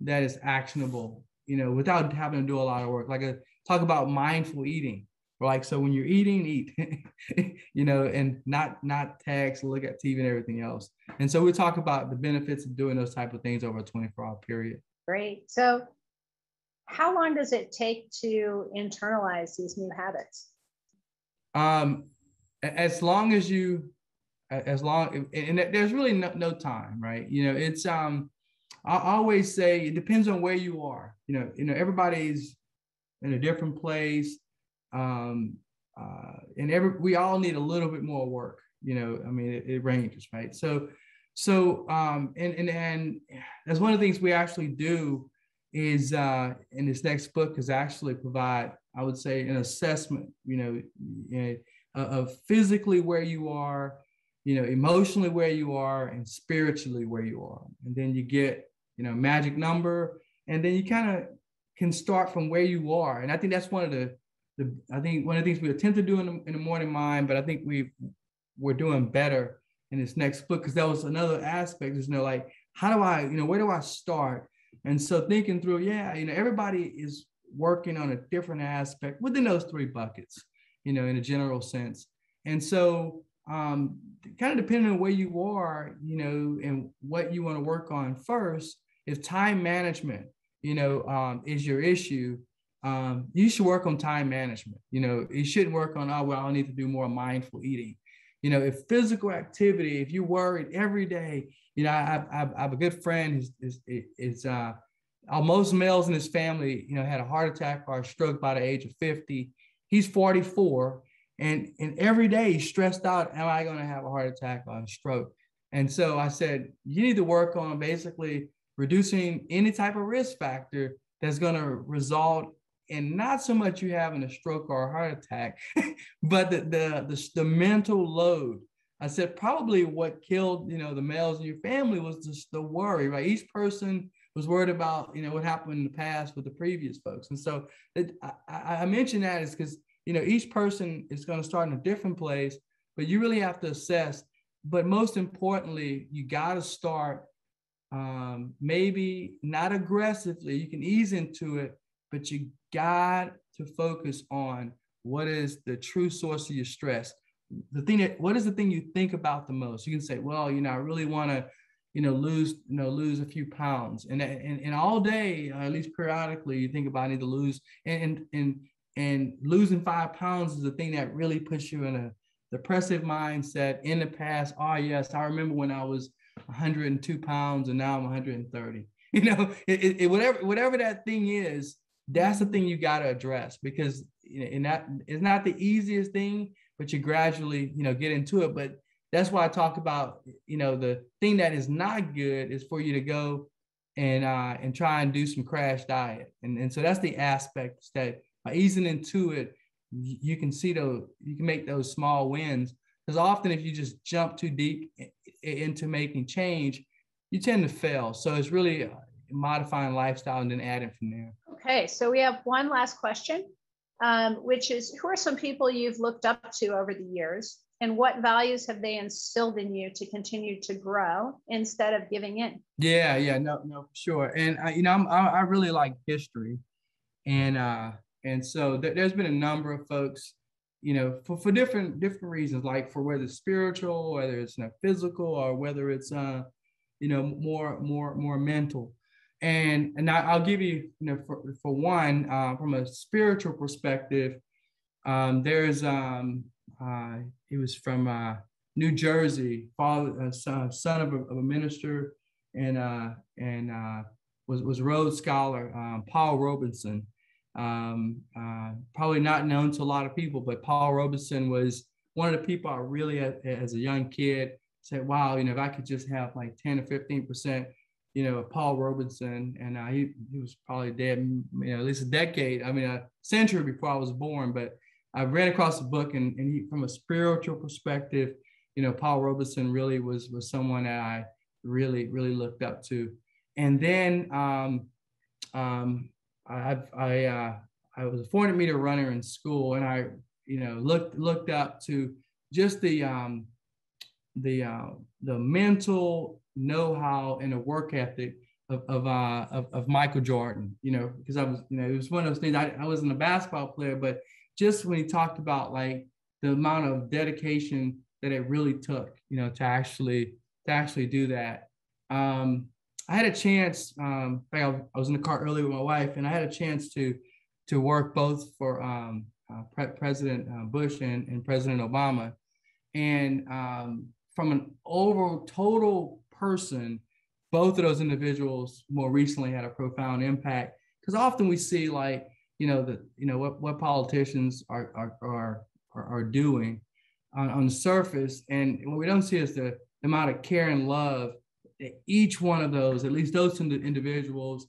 that is actionable. You know, without having to do a lot of work. Like a talk about mindful eating. Like so, when you're eating, eat. you know, and not not text, look at TV and everything else. And so we talk about the benefits of doing those type of things over a 24 hour period. Great. So how long does it take to internalize these new habits? Um, as long as you, as long, and there's really no, no time, right? You know, it's, um, I always say it depends on where you are. You know, you know, everybody's in a different place. Um, uh, and every, we all need a little bit more work, you know, I mean, it, it ranges, right? So, so, um, and, and, and that's one of the things we actually do is uh, in this next book is actually provide, I would say, an assessment, you know, of physically where you are, you know, emotionally where you are, and spiritually where you are. And then you get, you know, magic number, and then you kind of can start from where you are. And I think that's one of the, the I think one of the things we attempt to do in the, in the morning mind, but I think we we're doing better in this next book because that was another aspect is you know like how do I you know where do I start and so thinking through, yeah, you know, everybody is working on a different aspect within those three buckets, you know, in a general sense. And so um, kind of depending on where you are, you know, and what you want to work on first, if time management, you know, um, is your issue, um, you should work on time management. You know, you shouldn't work on, oh, well, I need to do more mindful eating. You know, if physical activity, if you're worried every day, you know, I, I, I have a good friend is is is uh, most males in his family, you know, had a heart attack or a stroke by the age of 50. He's 44, and and every day he's stressed out. Am I going to have a heart attack or a stroke? And so I said, you need to work on basically reducing any type of risk factor that's going to result in not so much you having a stroke or a heart attack, but the, the, the, the mental load I said probably what killed you know the males in your family was just the worry, right? Each person was worried about you know what happened in the past with the previous folks, and so it, I, I mentioned that is because you know each person is going to start in a different place, but you really have to assess. But most importantly, you got to start um, maybe not aggressively. You can ease into it, but you got to focus on what is the true source of your stress. The thing that what is the thing you think about the most? You can say well you know i really want to you know lose you know lose a few pounds. And and, and all day at least periodically you think about I need to lose and and and losing five pounds is the thing that really puts you in a depressive mindset in the past. Oh yes i remember when i was 102 pounds and now i'm 130 you know it, it whatever whatever that thing is that's the thing you got to address because and that is not the easiest thing but you gradually, you know, get into it. But that's why I talk about, you know, the thing that is not good is for you to go and uh, and try and do some crash diet. And, and so that's the aspects that by easing into it, you can see those, you can make those small wins. Because often if you just jump too deep into making change, you tend to fail. So it's really uh, modifying lifestyle and then adding from there. Okay, so we have one last question um, which is who are some people you've looked up to over the years? And what values have they instilled in you to continue to grow instead of giving in? Yeah yeah no no sure. And uh, you know I'm, i really like history. And uh and so th- there's been a number of folks you know for, for different different reasons like for whether it's spiritual whether it's you know, physical or whether it's uh you know more more more mental and and I, will give you, you know, for, for one, uh, from a spiritual perspective, um, there's um, uh, he was from uh, New Jersey, father, uh, son, son of, a, of, a, minister, and uh, and uh, was was Rhodes Scholar, um, Paul Robeson. Um, probably not known to a lot of people, but Paul Robeson was one of the people I really, as a young kid, said, wow, you know, if I could just have like 10 or 15%, you know, Paul Robeson, and uh, he, he was probably dead, you know, at least a decade, I mean, a century before I was born, but I ran across the book and, and he, from a spiritual perspective, you know, Paul Robeson really was, was someone that I really, really looked up to. And then um, um, I, I, uh, I was a 400 meter runner in school, and I, you know, looked looked up to just the um, the uh, the mental know-how and a work ethic of of, uh, of, of Michael Jordan. You know, because I was, you know, it was one of those things. I, I wasn't a basketball player, but just when he talked about like the amount of dedication that it really took, you know, to actually to actually do that. Um, I had a chance. Um, I was in the car earlier with my wife, and I had a chance to to work both for um, uh, Pre- President uh, Bush and, and, President Obama. And um, from an overall total person, both of those individuals more recently had a profound impact. Because often we see like you know the you know what what politicians are are are are, doing on, on the surface, and what we don't see is the, the amount of care and love that each one of those, at least those individuals,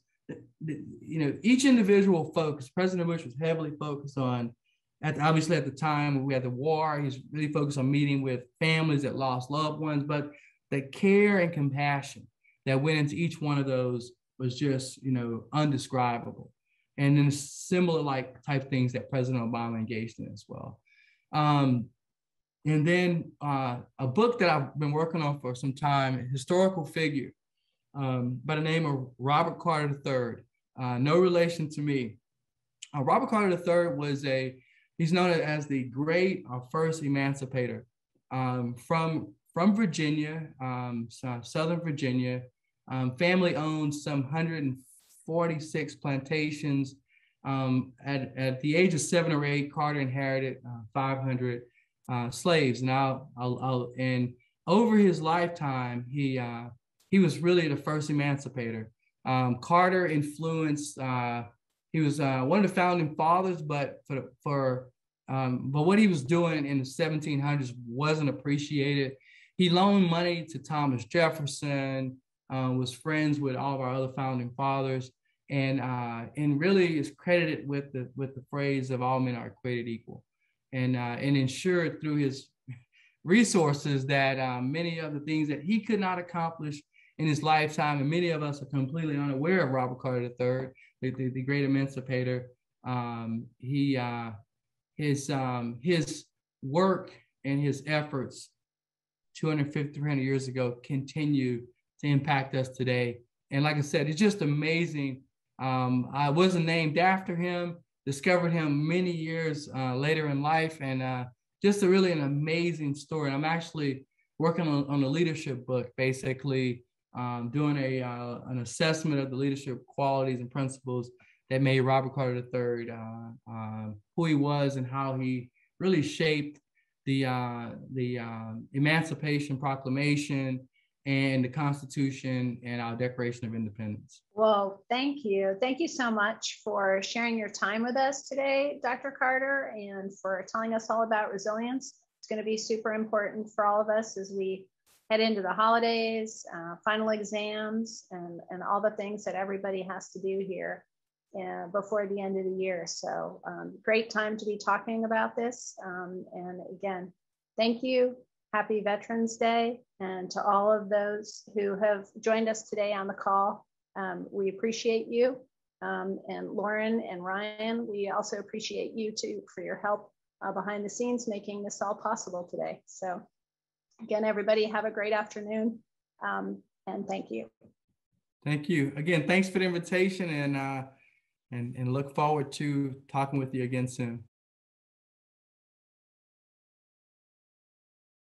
you know, each individual focus. President Bush was heavily focused on, at the, obviously at the time when we had the war, he's really focused on meeting with families that lost loved ones, but the care and compassion that went into each one of those was just, you know, undescribable. And then similar like type things that President Obama engaged in as well. Um, and then uh, a book that I've been working on for some time, historical figure um, by the name of Robert Carter III. Uh, no relation to me. Uh, Robert Carter III was a, he's known as the great uh, first emancipator um, from, from Virginia, um, Southern Virginia. Um, family owned some 146 plantations. Um, at, at the age of seven or eight, Carter inherited uh, 500 uh, slaves. Now, I'll, I'll, and over his lifetime, he uh, he was really the first emancipator. Um, Carter influenced. Uh, he was uh, one of the founding fathers, but for for um, but what he was doing in the 1700s wasn't appreciated. He loaned money to Thomas Jefferson. Uh, was friends with all of our other founding fathers, and uh, and really is credited with the with the phrase of all men are created equal and uh, and ensured through his resources that uh, many of the things that he could not accomplish in his lifetime, and many of us are completely unaware of Robert Carter III, the, the, the great emancipator. Um, he uh, his um, his work and his efforts 250 300 years ago continue to impact us today and like i said it's just amazing um, i wasn't named after him discovered him many years uh, later in life, and uh, just a really an amazing story. I'm actually working on, on a leadership book, basically um, doing a uh, an assessment of the leadership qualities and principles that made Robert Carter III uh, um, who he was and how he really shaped the uh, the um, Emancipation Proclamation and the Constitution and our Declaration of Independence. Well, thank you. Thank you so much for sharing your time with us today, Dr. Carter, and for telling us all about resilience. It's going to be super important for all of us as we head into the holidays, uh, final exams, and, and all the things that everybody has to do here uh, before the end of the year. So, um, great time to be talking about this. Um, and again, thank you Happy Veterans Day. And to all of those who have joined us today on the call, um, we appreciate you. Um, and Lauren and Ryan, we also appreciate you too for your help uh, behind the scenes making this all possible today. So again, everybody have a great afternoon um, and thank you. Thank you. Again, thanks for the invitation and, uh, and, and look forward to talking with you again soon.